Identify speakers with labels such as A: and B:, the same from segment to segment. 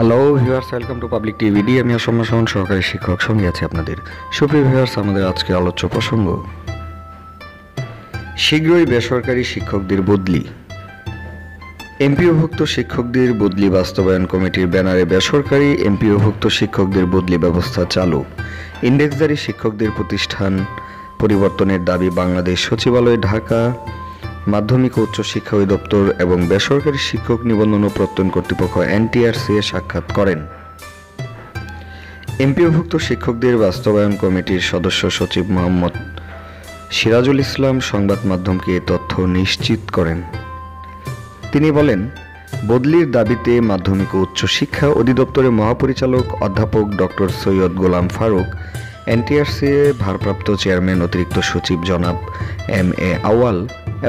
A: Hello viewers welcome to public TVD আমি অসম সাউন সহকারী শিক্ষক, সঙ্গে আছি আপনাদের। সুপ্রিয় ভিউয়ার্স আমাদের আজকে আলোচ্য প্রসঙ্গ। শীঘ্রই বেসরকারি শিক্ষকদের বদলি। এমপিওভুক্ত শিক্ষকদের বদলি বাস্তবায়ন কমিটির ব্যানারে বেসরকারি এমপিওভুক্ত শিক্ষকদের বদলি ব্যবস্থা চালু। ইন্ডেক্সজারি শিক্ষকদের প্রতিষ্ঠান পরিবর্তনের দাবি বাংলাদেশ সচিবালয়, ঢাকা। মাধ্যমিক ও উচ্চ শিক্ষা অধিদপ্তর এবং বেসরকারি শিক্ষক নিবন্ধন ও প্রত্যয়ন কর্তৃপক্ষ এনটিআরসি এ সাক্ষাৎ করেন। এমপিওভুক্ত শিক্ষকদের বাস্তবায়ন কমিটির সদস্য সচিব মোহাম্মদ সিরাজুল ইসলাম সংবাদ মাধ্যমকে তথ্য নিশ্চিত করেন। তিনি বলেন, বদলির দাবিতে মাধ্যমিক ও উচ্চ শিক্ষা অধিদপ্তরের মহাপরিচালক অধ্যাপক ডক্টর সৈয়দ গোলাম ফারুক, এনটিআরসি ভারপ্রাপ্ত চেয়ারম্যান অতিরিক্ত সচিব জনাব এম এ আওয়াল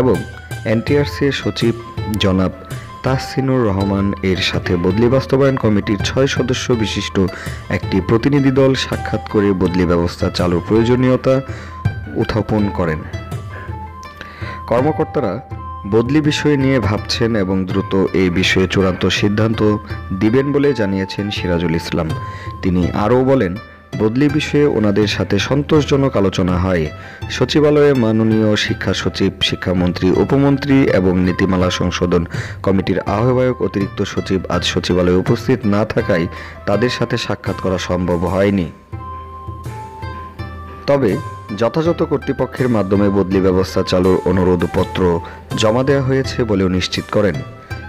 A: এবং এনটিআরসি সচিব জনাব তাহসিনুর রহমান এর সাথে বদলি বাস্তবায়ন কমিটির ছয় সদস্য বিশিষ্ট একটি প্রতিনিধি দল সাক্ষাৎ করে বদলি ব্যবস্থা চালুর প্রয়োজনীয়তা উত্থাপন করেন। কর্মকর্তারা বদলি বিষয় নিয়ে ভাবছেন এবং দ্রুত এই বিষয়ে চূড়ান্ত সিদ্ধান্ত দিবেন বলে জানিয়েছেন সিরাজুল ইসলাম। তিনি আরও বলেন বদলি বিষয়ে ওনাদের সাথে সন্তোষজনক আলোচনা হয়। সচিবালয়ে মাননীয় শিক্ষা সচিব, শিক্ষামন্ত্রী, উপমন্ত্রী এবং নীতিমালা সংশোধন কমিটির আহ্বায়ক অতিরিক্ত সচিব আজ সচিবালয়ে উপস্থিত না থাকায় তাদের সাথে সাক্ষাৎ করা সম্ভব হয়নি। তবে যথাযথ কর্তৃপক্ষের মাধ্যমে বদলি ব্যবস্থা চালুর অনুরোধপত্র জমা দেওয়া হয়েছে বলেও নিশ্চিত করেন।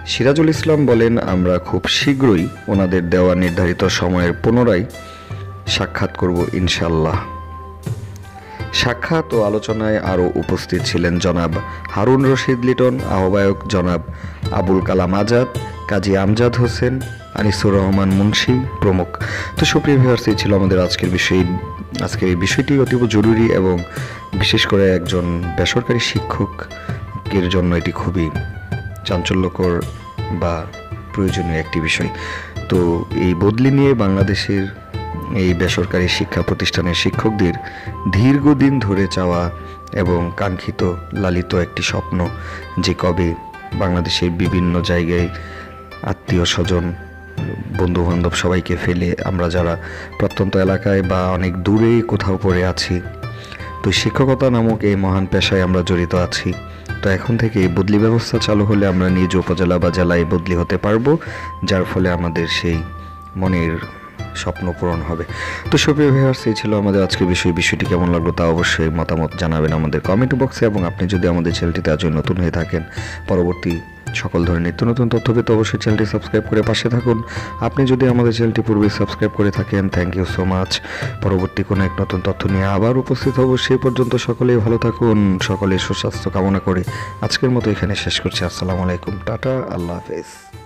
A: সিরাজুল ইসলাম বলেন, আমরা খুব শীঘ্রই ওনাদের দেওয়া নির্ধারিত সময়ের পুনরায় সাক্ষাৎ করব ইনশাল্লাহ সাক্ষাৎ ও আলোচনায় আরও উপস্থিত ছিলেন জনাব হারুন রশিদ লিটন, আহ্বায়ক জনাব আবুল কালাম আজাদ, কাজী আমজাদ হোসেন, আনিসুর রহমান মুন্সি প্রমুখ। তো সুপ্রিয় ভিউয়ার্স ছিল আমাদের আজকের বিষয়। আজকের এই বিষয়টি অতীব জরুরি এবং বিশেষ করে একজন বেসরকারি শিক্ষকের জন্য এটি খুবই চাঞ্চল্যকর বা প্রয়োজনীয় একটি বিষয়। তো এই বদলি নিয়ে বাংলাদেশের এই বেসরকারি শিক্ষা প্রতিষ্ঠানের শিক্ষকদের দীর্ঘদিন ধরে চাওয়া এবং কাঙ্ক্ষিত লালিত একটি স্বপ্ন যে কবে বাংলাদেশের বিভিন্ন জায়গায় আত্মীয় স্বজন বন্ধু বান্ধব সবাইকে ফেলে আমরা যারা প্রত্যন্ত এলাকায় বা অনেক দূরে কোথাও পড়ে আছি, তো শিক্ষকতা নামক এই মহান পেশায় আমরা জড়িত আছি। তো এখন থেকে বদলি ব্যবস্থা চালু হলে আমরা নিজ উপজেলা বা জেলায় বদলি হতে পারব, যার ফলে আমাদের সেই মনের স্বপ্ন পূরণ হবে। তো সুপ্রিয় ভিউয়ার্স এই ছিল আমাদের আজকের বিষয়। বিষয়টি কেমন লাগল তা অবশ্যই মতামত জানাবেন আমাদের কমেন্ট বক্সে এবং আপনি যদি আমাদের চ্যানেলটিতে আজ নতুন হয়ে থাকেন, পরবর্তী সকল ধরনের নিত্য নতুন তথ্য পেতে অবশ্যই চ্যানেলটি সাবস্ক্রাইব করে পাশে থাকুন। আপনি যদি আমাদের চ্যানেলটি পূর্বে সাবস্ক্রাইব করে থাকেন থ্যাংক ইউ সো মাচ পরবর্তী কোনো এক নতুন তথ্য নিয়ে আবার উপস্থিত হব। সেই পর্যন্ত সকলেই ভালো থাকুন, সকলের সুস্বাস্থ্য কামনা করে আজকের মতো এখানে শেষ করছি। আসসালামু আলাইকুম। টাটা, আল্লাহ হাফেজ।